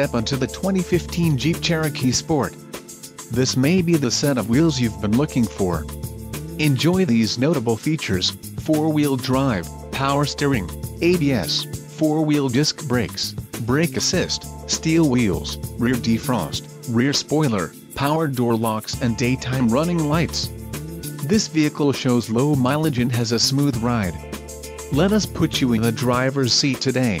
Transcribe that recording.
step onto the 2015 Jeep Cherokee Sport. This may be the set of wheels you've been looking for. Enjoy these notable features, 4-wheel drive, power steering, ABS, 4-wheel disc brakes, brake assist, steel wheels, rear defrost, rear spoiler, power door locks and daytime running lights. This vehicle shows low mileage and has a smooth ride. Let us put you in the driver's seat today.